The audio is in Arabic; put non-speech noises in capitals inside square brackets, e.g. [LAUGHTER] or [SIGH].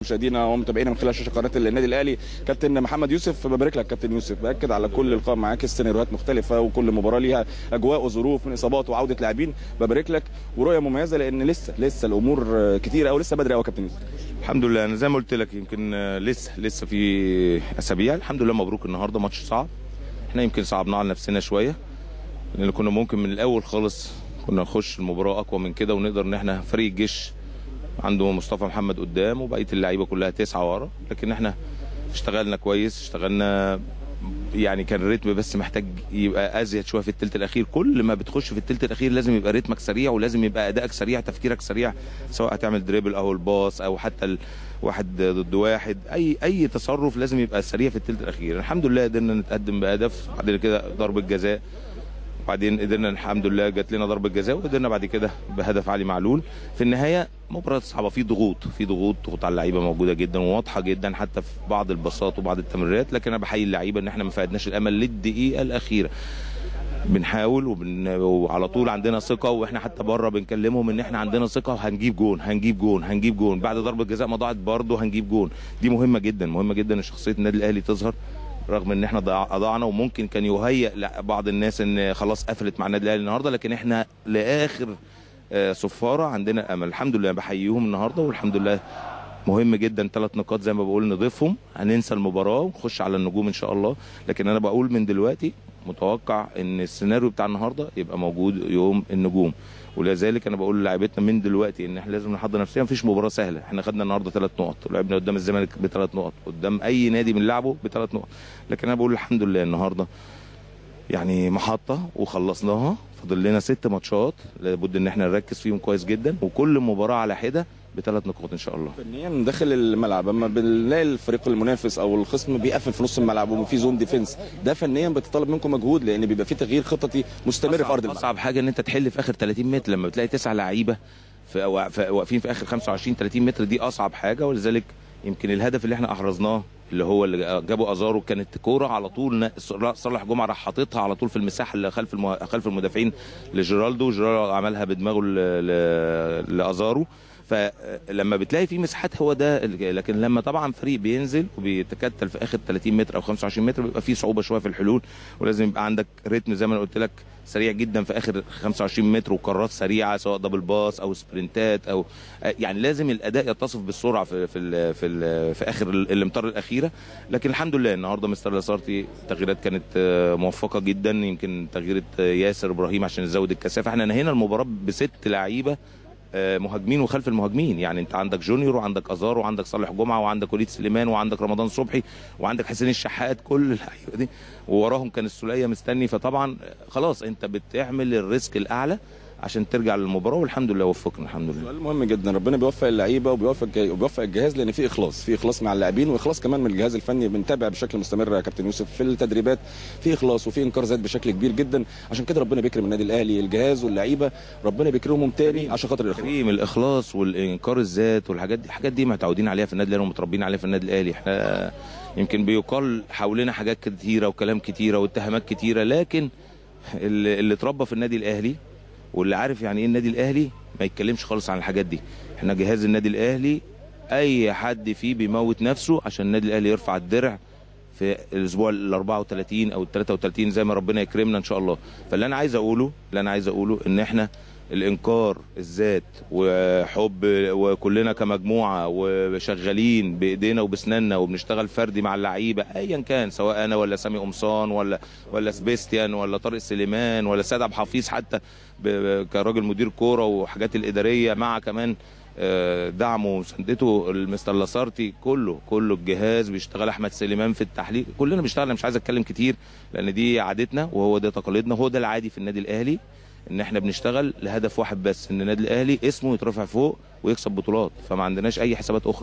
مشاهدينا ومتابعينا من خلال شاشة قناة النادي الأهلي. كابتن محمد يوسف ببارك لك كابتن يوسف. بأكد على كل لقاء معاك السيناريوهات مختلفة وكل مباراة ليها أجواء وظروف من إصابات وعودة لاعبين. ببارك لك ورؤية مميزة لأن لسه لسه الأمور كتيرة أو لسه بدري قوي كابتن يوسف. الحمد لله. أنا زي ما قلت لك يمكن لسه لسه في أسابيع. الحمد لله مبروك النهارده ماتش صعب. إحنا يمكن صعبناه على نفسنا شوية لأن كنا ممكن من الأول خالص كنا نخش المباراة أقوى من كده ونقدر إن إحنا فريق الجيش عنده مصطفى محمد قدام وبقية اللعيبة كلها تسعة ورا. لكن إحنا اشتغلنا كويس اشتغلنا يعني كان الريتم بس محتاج يبقى أزيد شوية في الثلث الأخير. كل ما بتخش في الثلث الأخير لازم يبقى رتمك سريع ولازم يبقى أدائك سريع تفكيرك سريع سواء هتعمل دريبل أو الباص أو حتى. واحد ضد واحد. اي أي تصرف لازم يبقى سريع في الثلث الأخير. الحمد لله قدرنا نتقدم بهدف بعد كده ضربة جزاء. وبعدين قدرنا الحمد لله جات لنا ضربة جزاء وقدرنا بعد كده بهدف علي معلول. في النهاية مباراة صعبة في ضغوط في ضغوط ضغوط على اللعيبة موجودة جدا وواضحة جدا حتى في بعض الباصات وبعض التمريرات. لكن أنا بحيي اللعيبة إن إحنا ما فقدناش الأمل للدقيقة الأخيرة. بنحاول وبن... وعلى طول عندنا ثقة وإحنا حتى بره بنكلمهم إن إحنا عندنا ثقة وهنجيب جون هنجيب جون هنجيب جون. بعد ضربة جزاء ما ضاعت برضه هنجيب جون. دي مهمة جدا مهمة جدا إن شخصية النادي الأهلي تظهر. رغم إن إحنا اضعنا وممكن كان يهيئ لبعض الناس إن خلاص قفلت مع النادي الأهلي النهارده لكن إحنا لآخر آه، صفارة عندنا أمل. الحمد لله بحييهم النهارده والحمد لله مهم جدا ثلاث نقاط زي ما بقول نضيفهم. هننسى المباراة ونخش على النجوم إن شاء الله. لكن أنا بقول من دلوقتي متوقع إن السيناريو بتاع النهارده يبقى موجود يوم النجوم. ولذلك أنا بقول للاعيبتنا من دلوقتي إن إحنا لازم نحضر نفسنا. مفيش مباراة سهلة. إحنا خدنا النهارده ثلاث نقط ولعبنا قدام الزمالك بثلاث نقط قدام أي نادي بنلعبه بثلاث نقط. لكن أنا بقول الحمد لله النهارده يعني محطة وخلصناها. فاضل لنا ست ماتشات لابد إن إحنا نركز فيهم كويس جدا. وكل مباراة على حدة بثلاث نقاط إن شاء الله. فنيا داخل الملعب أما بنلاقي الفريق المنافس أو الخصم بيقفل في نص الملعب وفي zone defense ده فنيا بتطلب منكم مجهود لأن بيبقى في تغيير خططي مستمر في أرض الملعب. أصعب حاجة إن أنت تحل في آخر 30 متر لما بتلاقي تسع لعيبة في في- واقفين في آخر 25 30 متر دي أصعب حاجة. ولذلك يمكن الهدف اللي إحنا أحرزناه اللي هو اللي جابه أزارو كانت كورة على طول صالح جمعة راح حاططها على طول في المساحة اللي خلف المه... خلف المدافعين لجيرالدو. جيرالدو عملها بدماغه ل... ل... لأزارو. فلما بتلاقي في مساحات هو ده لكن لما طبعا فريق بينزل وبيتكتل في آخر 30 متر أو 25 متر بيبقى في صعوبة شوية في الحلول ولازم يبقى عندك رتم زي ما أنا قلت لك سريع جدا في آخر 25 متر وقرارات سريعة سواء دبل باص أو سبرنتات أو يعني لازم الأداء يتصف بالسرعة في في في, في آخر ال- الامتار الأخيرة. لكن الحمد لله النهارده مستر لاسارتي التغييرات كانت آه، موفقة جدا يمكن تغيير آه، ياسر إبراهيم عشان نزود الكثافة. إحنا نهينا المباراة بست لعيبة مهاجمين وخلف المهاجمين. يعني انت عندك جونيور وعندك أزارو وعندك صالح جمعة وعندك وليد سليمان وعندك رمضان صبحي وعندك حسين الشحات كل [LAUGHS] اللعيبة دي. ووراهم كان السوليه مستني. فطبعا خلاص انت بتعمل ال risk الأعلى. عشان ترجع للمباراة والحمد لله وفقنا الحمد لله. سؤال مهم جدا ربنا بيوفق اللعيبة وبيوفق وبيوفق الجهاز لأن في إخلاص في إخلاص مع اللاعبين وإخلاص كمان من الجهاز الفني بنتابع بشكل مستمر يا كابتن يوسف. في التدريبات في إخلاص وفي إنكار ذات بشكل كبير جدا. عشان كده ربنا بيكرم النادي الأهلي الجهاز واللعيبة ربنا بيكرمهم تاني عشان خاطر الإخلاص. كريم الإخلاص والإنكار الذات والحاجات دي الحاجات دي متعودين عليها في النادي الأهلي ومتربيين عليها في النادي الأهلي. إحنا يمكن بيقال حوالينا حاجات كتيرة وكلام كتيرة واتهامات كتيرة لكن اللي, اللي اتربى في النادي الأهلي واللي عارف يعني إيه النادي الاهلي ما يتكلمش خالص عن الحاجات دي. إحنا جهاز النادي الاهلي اي حد فيه بيموت نفسه عشان النادي الاهلي يرفع الدرع في الأسبوع ال 34 أو ال 33 زي ما ربنا يكرمنا ان شاء الله. فاللي أنا عايز اقوله اللي أنا عايز اقوله ان إحنا الإنكار الذات وحب وكلنا كمجموعة وشغالين بإيدينا وبسناننا وبنشتغل فردي مع اللعيبة ايا كان سواء أنا ولا سامي قمصان ولا ولا سبيستيان ولا طارق سليمان ولا سيد عبد الحفيظ حتى كراجل مدير كورة وحاجات الإدارية مع كمان آه، دعمه ومساندته المستر لاسارتي كله كله الجهاز بيشتغل أحمد سليمان في التحليل كلنا بيشتغل أنا مش عايز أتكلم كتير لأن دي عادتنا وهو ده تقاليدنا هو ده العادي في النادي الأهلي. إن إحنا بنشتغل لهدف واحد بس إن النادي الأهلي اسمه يترفع فوق ويكسب بطولات فما عندناش أي حسابات أخرى.